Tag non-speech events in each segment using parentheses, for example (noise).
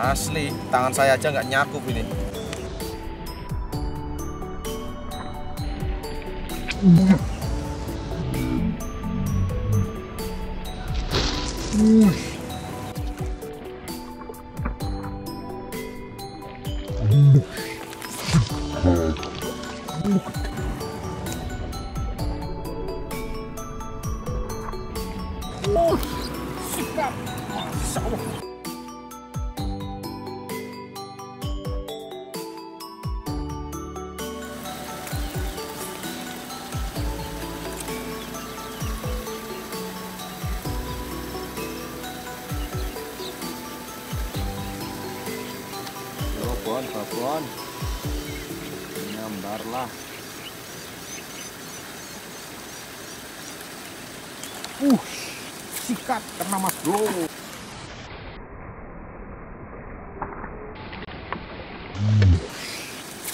Asli, tangan saya aja nggak nyakup ini. Bon, Babon. Nyambar lah. Uh, sikat kena bro.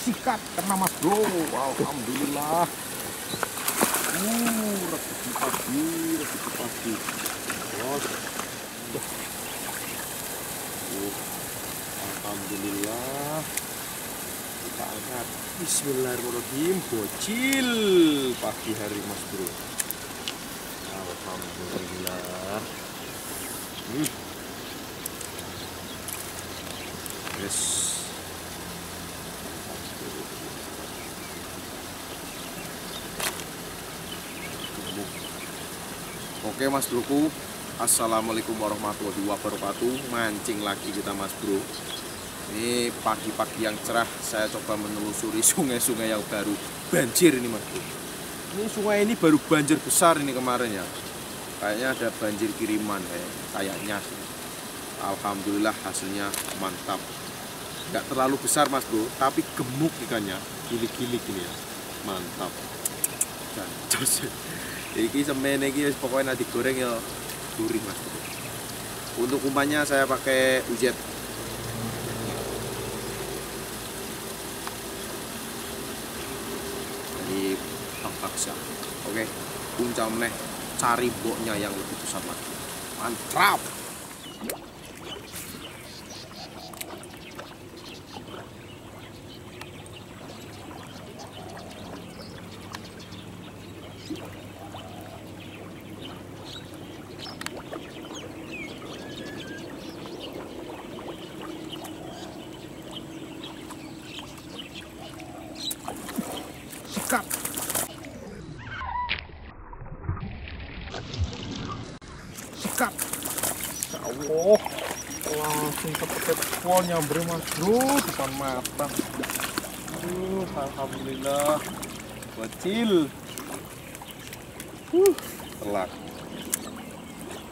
Sikat kena mas bro. Alhamdulillah. Uh, rezeki pagi, rezeki pagi. Bos. Uh, Alhamdulillah kita angkat Bismillahirrahmanirrahim bocil pagi hari mas bro Alhamdulillah Oke mas broku. Assalamualaikum warahmatullahi wabarakatuh. Mancing lagi kita mas bro. Ini pagi-pagi yang cerah Saya coba menelusuri sungai-sungai yang baru. Banjir ini mas bro. Ini sungai ini baru banjir besar ini kemarin ya Kayaknya ada banjir kiriman kayak, Kayaknya sih. Alhamdulillah hasilnya mantap. Nggak terlalu besar mas bro Tapi gemuk ikannya. Gilik-gilik ini ya. Mantap. Dan jos (laughs) Iki semene iki pokoknya nanti goreng ya gurih mas untuk umpannya saya pakai ujet jadi paksa. Oke puncak meneh cari boknya yang lebih besar lagi. Mantap sikat sikat ya Allah. Langsung kepepet pol nyamber mas bro. Depan mata Aduh, Alhamdulillah. Kecil. Uh, telak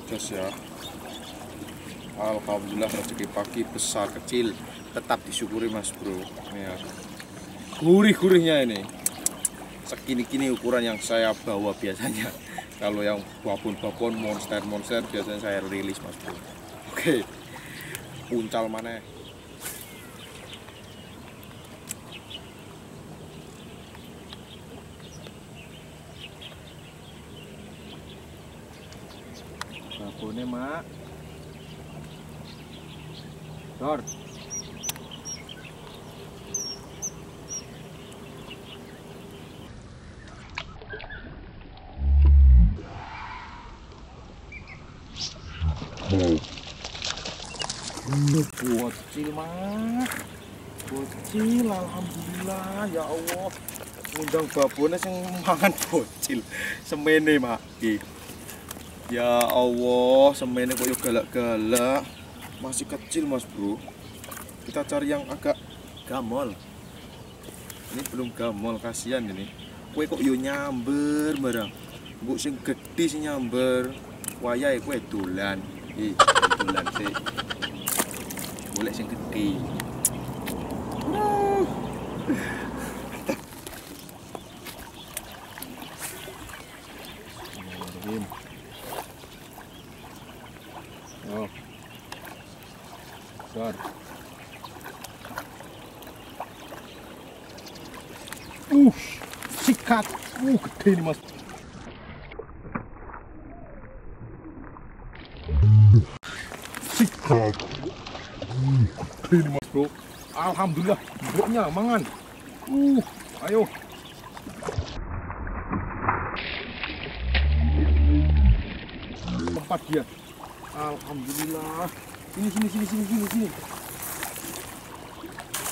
Jos ya. Alhamdulillah rezeki pagi besar kecil. Tetap disyukuri mas bro. Ya. Gurih-gurihnya ini. Segini-gini ukuran yang saya bawa biasanya kalau yang babon-babon monster-monster biasanya saya rilis mas bro. Oke. Puncal mana babonnya mak. Dor. Bocil mah Bocil Alhamdulillah Ya Allah. Undang babonnya sing mangan bocil. Semene mak. Ya Allah Semene kok galak-galak. Masih kecil mas bro. Kita cari yang agak gamol. Ini belum gamol Kasihan ini. Kue kok yo nyamber barang. Mbok sing gede sing nyamber. Wayahe kue dolan Ih, dolan sih boleh sing gede. Uh, sikat. Uh, gede ini mas. Ini mas bro alhamdulillah broknya mangan uh ayo tempat dia alhamdulillah sini sini sini sini sini sini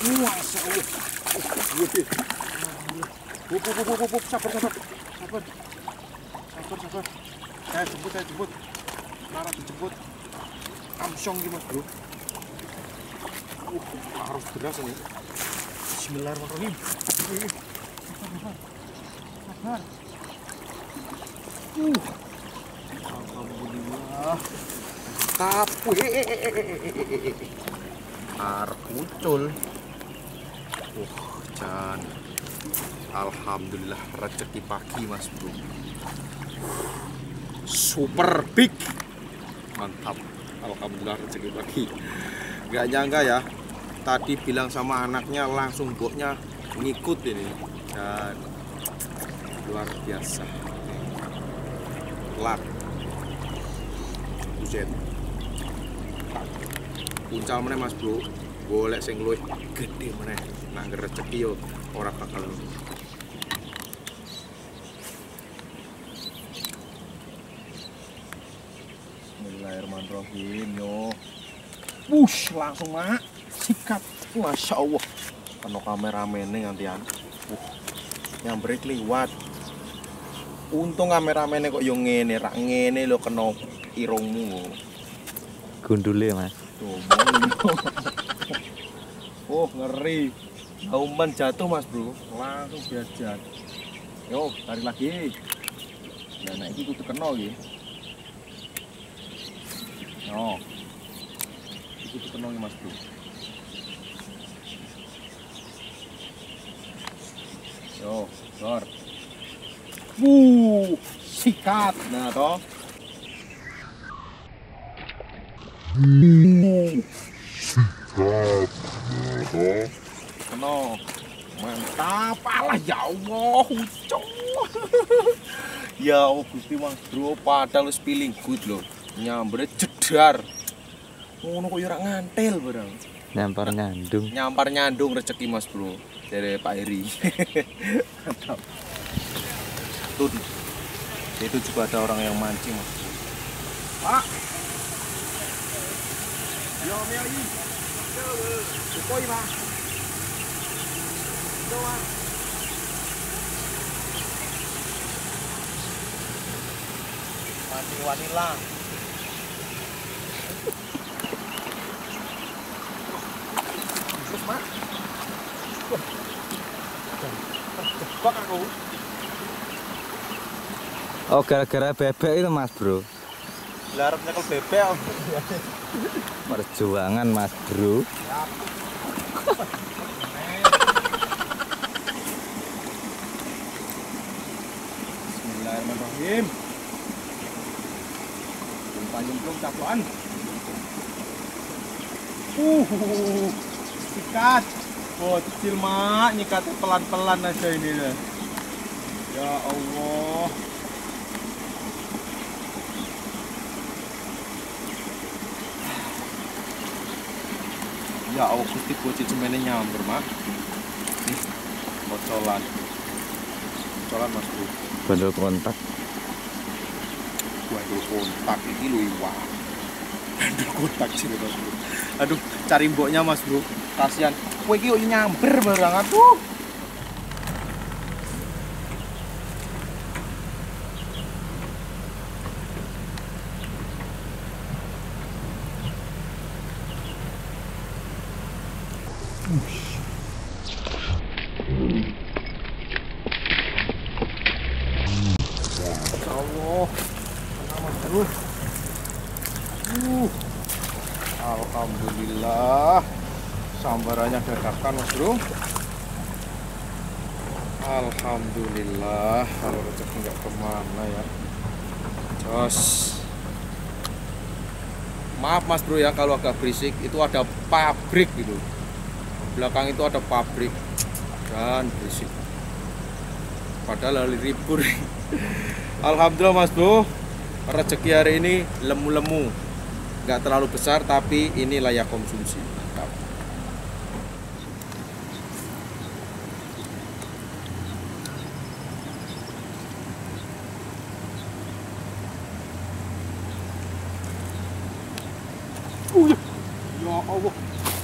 Masya Allah. Hop, hop, hop, hop, sabar, sabar, sabar, sabar, sabar. Saya jemput, saya jemput. Lara dijemput. Amsyong gitu mas bro. Uh, harus deras ini. Bismillahirrahmanirrahim. Sabar. Uh, alhamdulillah. Kapu, arep muncul. Uh, jan. Alhamdulillah rezeki pagi mas bro Super big Mantap Alhamdulillah rezeki pagi Gak nyangka ya. Tadi bilang sama anaknya langsung boknya ngikut ini. Dan luar biasa. Lat Buset. Puncal mana mas bro. Boleh sing luwih gede mana Nah rezeki yo orang bakal Bismillahirrahmanirrahim yo. Wush langsung mak. Sikat. Masya Allah. Penuh kameramennya ngantian uh, yang break liwat untung kameramennya kok yang ngene rak ngene lo kena irungmu gundule mas. Tuh (laughs) oh ngeri. Dauman jatuh mas bro, langsung biajar. Yo, tarik lagi. Nah, nah ini kudu kena gitu. No. Ini kudu kena mas bro. Yo, dor. Wuh, sikat. Nah, toh. Sikat. Nah, toh kena mantap alah ya Allah (laughs) ya Allah Gusti Mas Bro padahal wis feeling good loh nyambre jedar ngono kok ya ora ngantel barang nyampar nyandung. Nyampar nyandung rezeki Mas Bro dari Pak Eri (laughs) tuh itu juga ada orang yang mancing Mas. Pak. Yo, Meli. Yo, Koi, Pak. Mancing wanila. Terus, Mak. Bak aku. oh gara-gara bebek itu mas bro Larap nyekel bebek. perjuangan mas bro Bismillahirrahmanirrahim. Jumpa-jumplung caploan. Uh, sikat. Bocil mak, nyikatnya pelan-pelan aja ini deh. Ya Allah. Ya Allah, gusti bocil cemene nyamber mak. Nih, kocolan. Kocolan mas bro. bandel kontak Waduh kontak ini lu iwa. Aduh kontak sih mas bro. Aduh cari mboknya mas bro. Kasihan. Iki yo nyamber barang aduh. Masya Allah. Tenang, Mas Bro. Uh. Alhamdulillah. Sambarannya dadakan Mas Bro. Alhamdulillah. Kalau rezeki nggak ke mana ya. Jos. Maaf Mas Bro ya kalau agak berisik. Itu ada pabrik gitu. Belakang itu ada pabrik dan berisik. Padahal hari libur. (laughs) Alhamdulillah Mas Bro. Rezeki hari ini lemu-lemu. nggak terlalu besar tapi ini layak konsumsi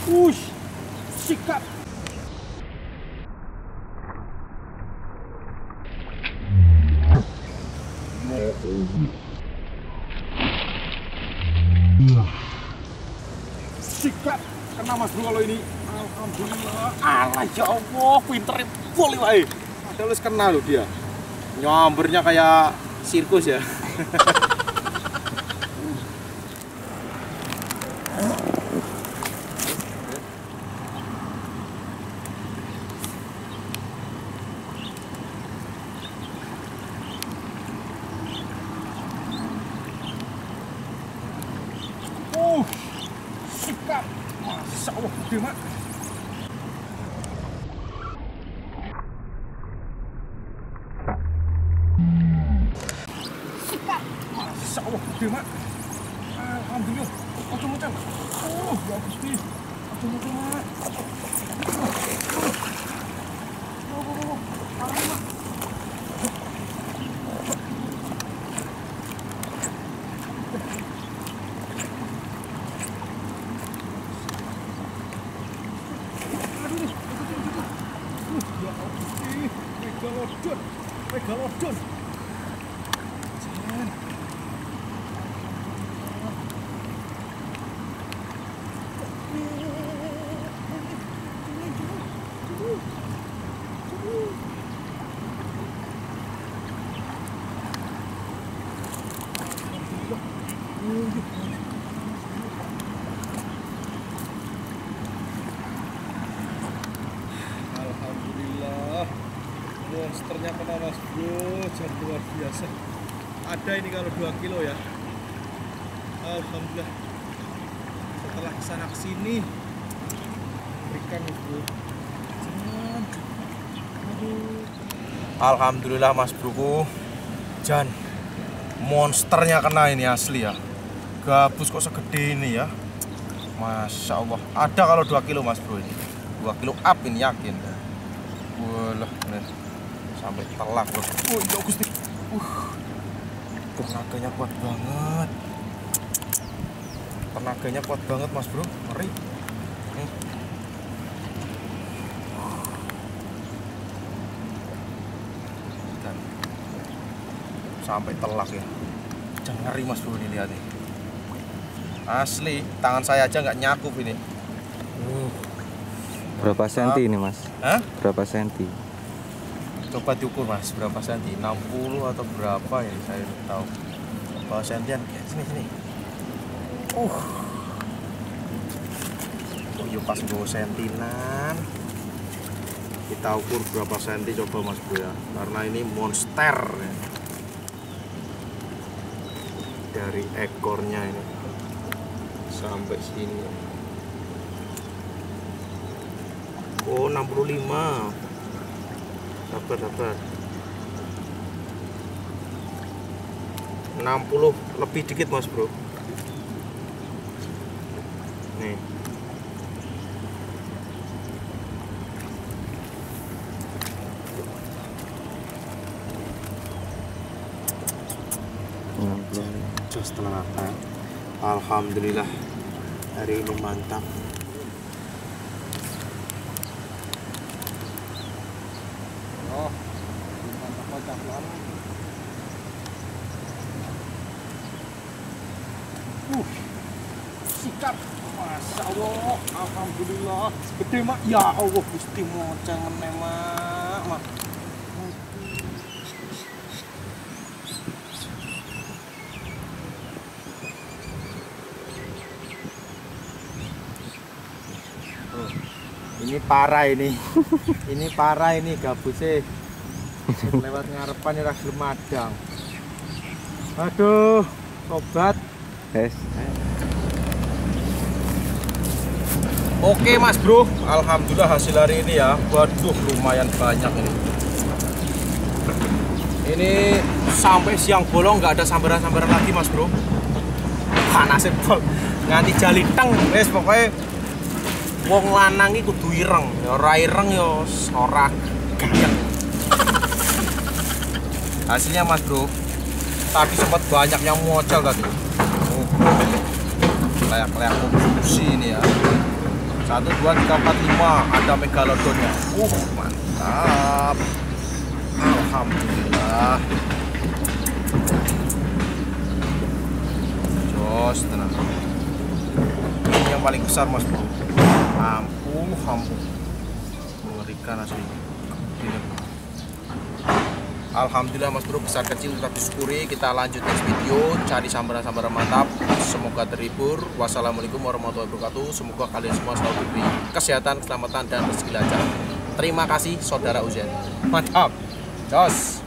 Ush, sikat. Sikat. Kena mas bro kalau ini. Alhamdulillah. Alah ya Allah, pinter volley wae. Padahal wis kena loh dia. Nyambernya kayak sirkus ya. (laughs) Uh, sikat. Masya Allah, gede mak. Sikat. Masya Allah, gede mak. Alhamdulillah. Macam-macam. Oh, bagus nih. Macam-macam mak. Oh, oh, oh. Parah, mak. Megalodon, Megalodon. Jangan. Alhamdulillah monsternya kena mas bro jam luar biasa. Ada ini kalau 2 kilo ya. Alhamdulillah. Setelah ke sana ke sini berikan Jangan. Aduh. Alhamdulillah mas broku. Jan monsternya kena ini asli ya. Gabus kok segede ini ya. Masya Allah. Ada kalau 2 kilo mas bro ini. 2 kilo up ini yakin. Walah, sampai telak bro. Oh, ya Gusti. Uh. Tenaganya kuat banget. Tenaganya kuat banget, Mas Bro. Ngeri. Hmm. Dan sampai telak ya. Jangan ngeri Mas Bro ini lihat nih. Asli, tangan saya aja nggak nyakup ini. Uh. Berapa senti ini mas? Hah? Berapa senti? Coba diukur mas. Berapa senti? 60 atau berapa ya? Saya tahu. Kalau sentian? Ya, sini sini. Uh. Oh iya pas bawa sentinan. Kita ukur berapa senti coba mas bro ya. Karena ini monster ya. dari ekornya ini. Sampai sini. Oh 65 sabar sabar 60 lebih dikit mas bro. Nih. Tenan Alhamdulillah hari ini mantap Uh, sikat. Masya Allah, Alhamdulillah. Gede mak, ya Allah, gusti moceng meneh mak. mak. Oh, Ini parah ini. (laughs) ini parah ini gabusnya. Lewat ngarepan ya madang. Aduh, sobat. Yes. Oke Mas Bro, alhamdulillah hasil hari ini ya. Waduh, lumayan banyak ini. Ini sampai siang bolong nggak ada sambaran-sambaran lagi Mas Bro. panasnya pol nganti jali teng wes pokoknya wong lanang iki kudu ireng ya ora ireng ya hasilnya mas bro tadi sempat banyak yang mocel tadi layak-layak konsumsi ini ya. Satu dua tiga empat lima. Ada megalodonnya. Uh mantap. Alhamdulillah. Jos tenang. Ini yang paling besar mas bro. Ampun ampun. Mengerikan asli. Gini. Alhamdulillah mas bro besar kecil. Tetap disyukuri. Kita lanjut next video. Cari sambaran-sambaran mantap semoga terhibur. Wassalamualaikum warahmatullahi wabarakatuh. Semoga kalian semua selalu diberi kesehatan keselamatan dan rezeki lancar. Terima kasih saudara Uzen mantap. Jos